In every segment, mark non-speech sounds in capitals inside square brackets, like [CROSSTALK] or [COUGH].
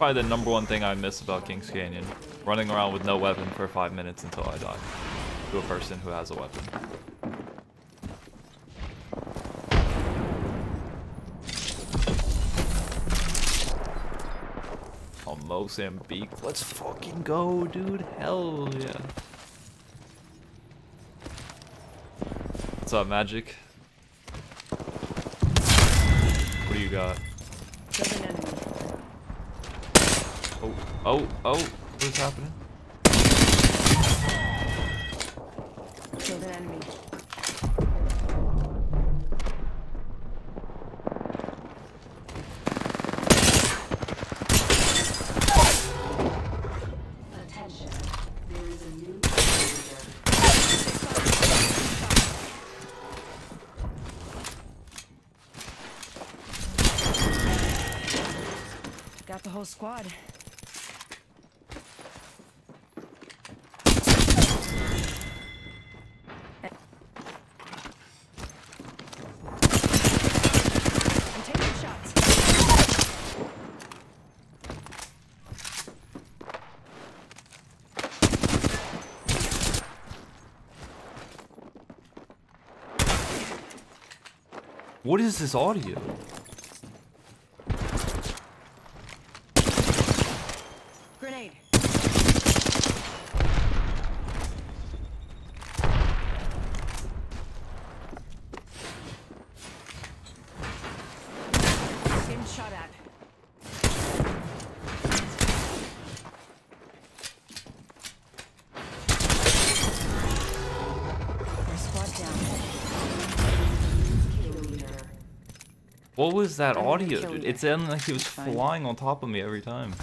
Probably the number one thing I miss about Kings Canyon. Running around with no weapon for five minutes until I die. To a person who has a weapon. Oh, Mozambique. Let's fucking go, dude. Hell yeah. What's up, Magic? What do you got? Oh, oh, oh, what is happening? Killed an enemy. Attention. There is a new Got the whole squad. I'm taking shots. What is this audio? Grenade. Getting shot at. Our squad down. kill leader. What was that I'm audio, dude? It sounded like he was Fine. flying on top of me every time.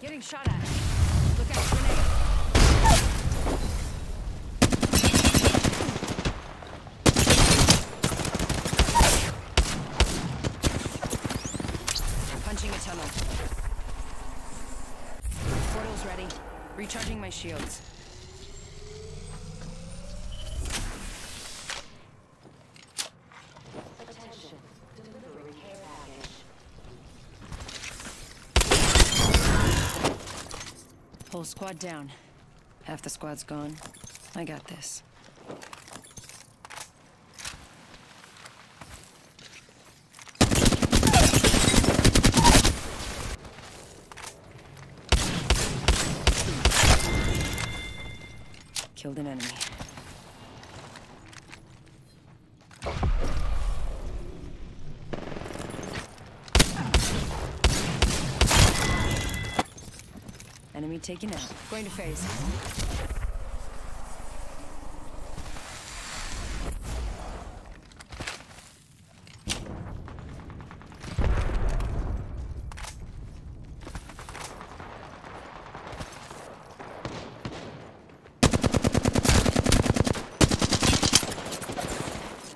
Getting shot at. Look out, grenade. Punching a tunnel. Portal's ready. Recharging my shields. Whole squad down. Half the squad's gone. I got this. Killed an enemy. Enemy taken out. Going to phase.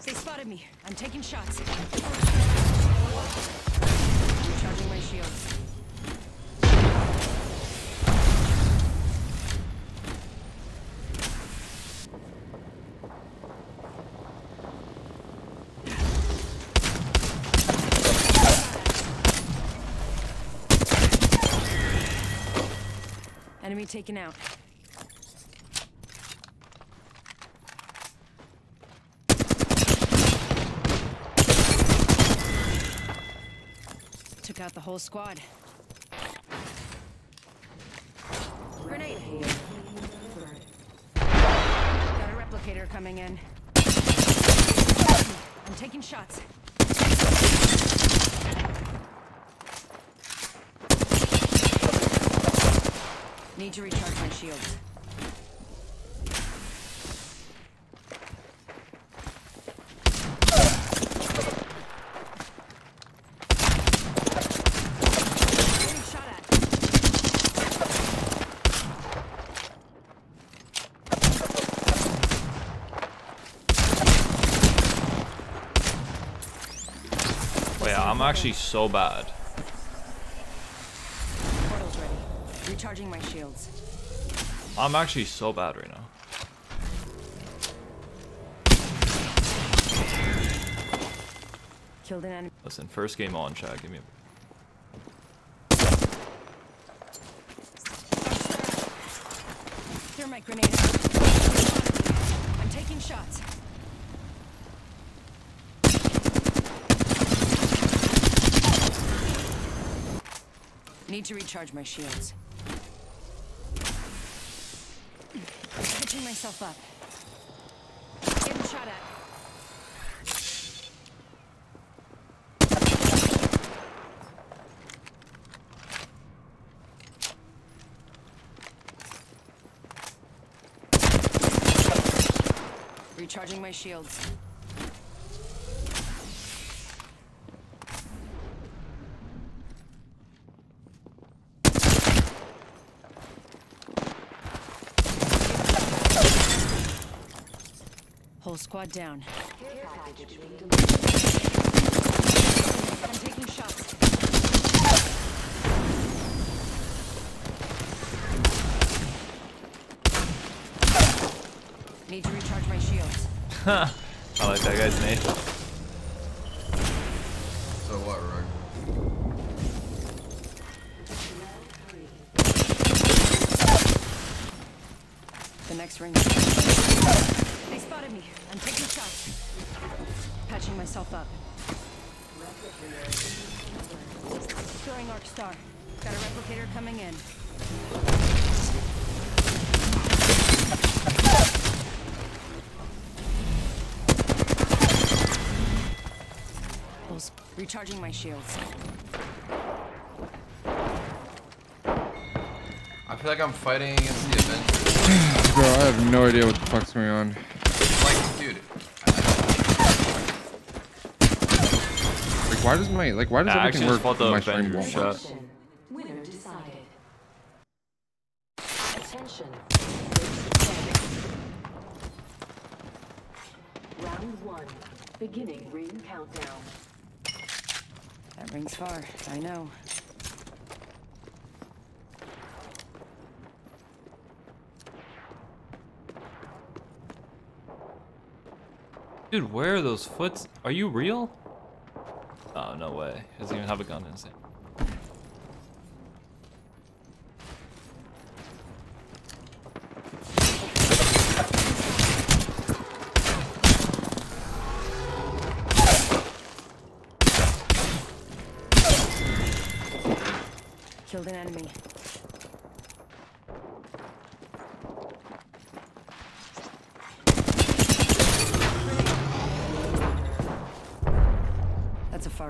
They spotted me. I'm taking shots. Recharging my shields. Enemy taken out. Took out the whole squad. Grenade. Got a replicator coming in. I'm taking shots. Need to recharge my at. Wait, I'm actually so bad. Recharging my shields. I'm actually so bad right now. Killed an enemy. Listen, first game on chat. Give me a Thermite grenade. I'm taking shots. Need to recharge my shields. Myself up. Getting shot at. Recharging my shields. Whole squad down. Care package being delivered. I'm taking shots. Need to recharge my shields. [LAUGHS] I like that guy's name. So what, Rogue? The next ring. They spotted me. I'm taking shots. Patching myself up. Throwing arc star. Got a replicator coming in. Recharging my shields. I feel like I'm fighting against the Avengers. Bro, I have no idea what the fuck's going on. like, dude. Like, why does my like why does I everything work? fought the my stream won't shot. work? Action. Winner decided. Attention. First standing. Round one. Beginning ring countdown. That rings far. I know. Dude, where are those foots? Are you real? No way. He doesn't even have a gun in his hand. Killed an enemy.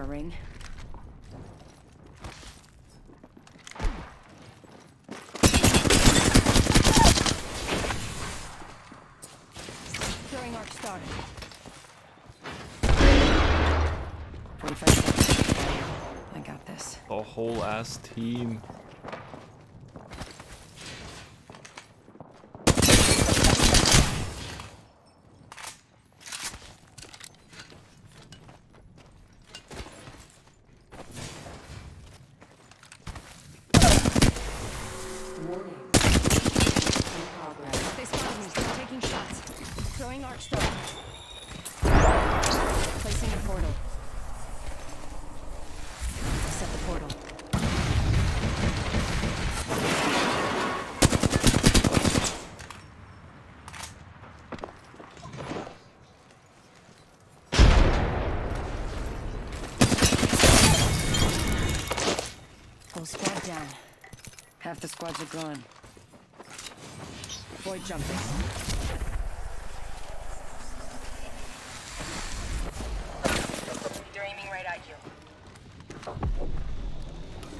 Ring. Throwing arc star. 45 seconds. I got this. A whole ass team. Warning. In progress. They spotted me. I'm taking shots. Throwing arc star. Placing a portal. Set the portal. Full squad down. Half the squads are gone. Boy jumping. They're aiming right at you.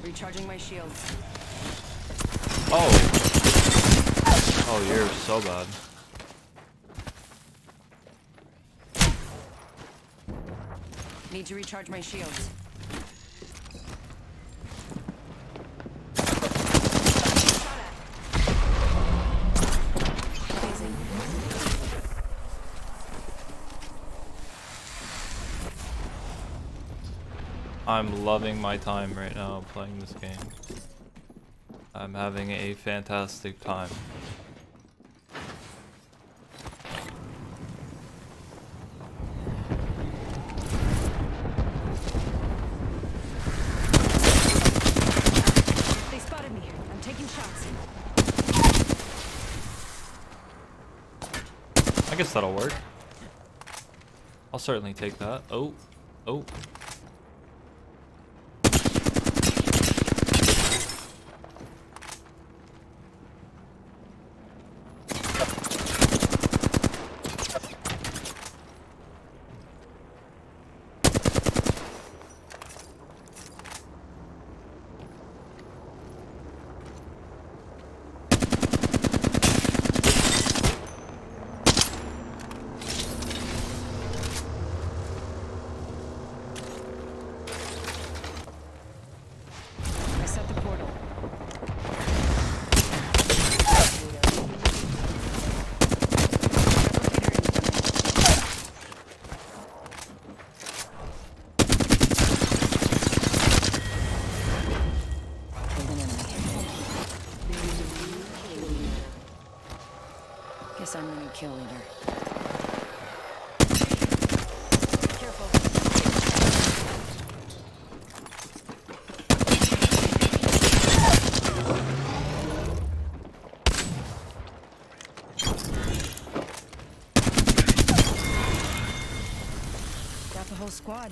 Recharging my shields. Oh. Oh, you're so bad. Need to recharge my shields. I'm loving my time right now playing this game. I'm having a fantastic time. I guess that'll work. I'll certainly take that. Oh, oh. The whole squad.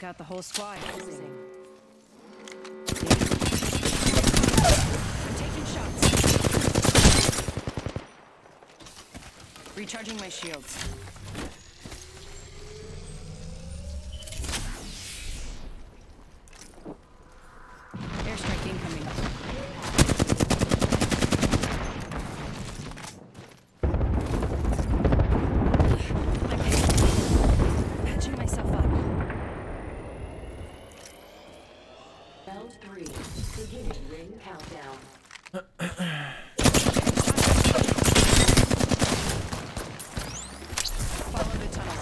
Took out the whole squad. I'm taking shots. Recharging my shields. Airstrike incoming. I'm hit. Patching myself up. Round three. Beginning ring countdown. Follow the tunnel.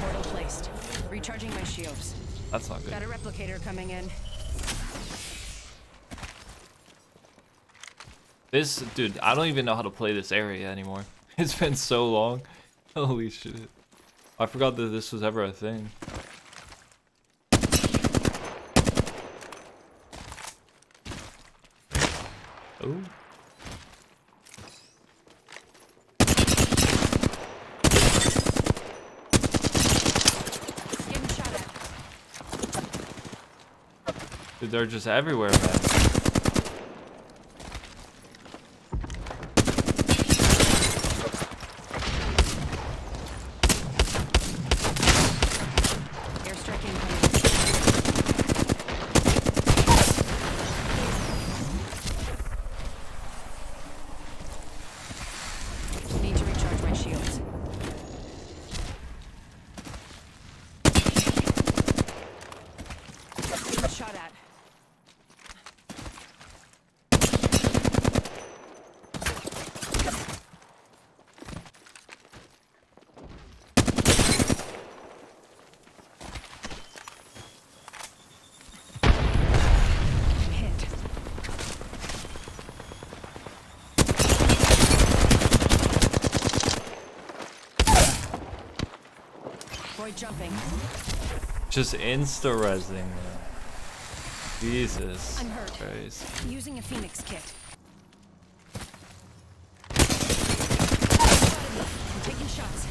Portal placed. Recharging my shields. That's not good. Got a replicator coming in. This, dude, I don't even know how to play this area anymore. [LAUGHS] It's been so long. [LAUGHS] Holy shit. I forgot that this was ever a thing. Oh. Getting shot at. Dude, they're just everywhere, man. Airstrike incoming. Need to recharge my shields. Getting shot at. I'm hit. Boy jumping. Just insta resing. Jesus I'm hurt. Christ. Using a phoenix kit. I'm taking shots.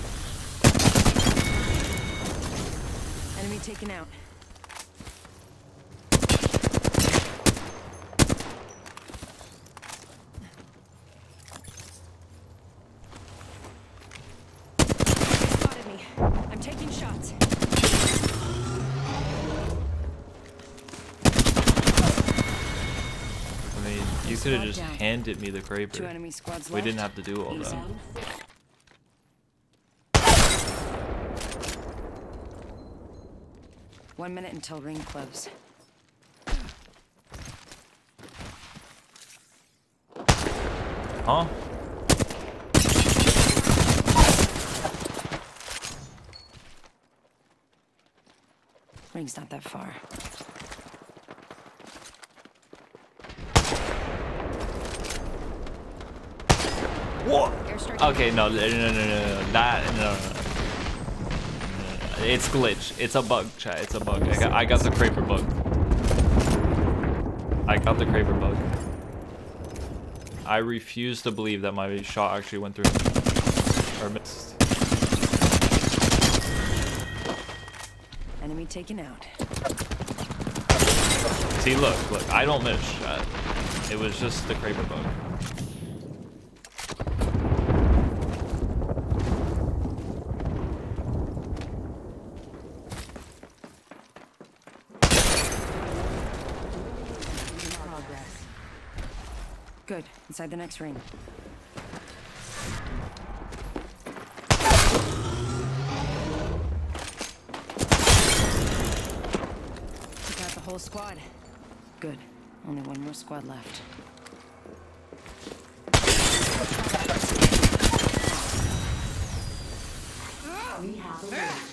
Enemy taken out. Spotted me. I'm taking shots. I could have just handed me the Two Kraber. enemy squads We didn't have to do all that. One minute until ring close. Huh? Ring's not that far. What? Airstrike. Okay, no, no, no, no, no, no, that, no, no, no. It's glitch. It's a bug, chat. It's a bug. I got, I got the Kraber bug. I got the Kraber bug. I refuse to believe that my shot actually went through. Or missed. Enemy taken out. See, look, look. I don't miss, chat. It was just the Kraber bug. Good. Inside the next ring. Took out the whole squad. Good. Only one more squad left. We have a win.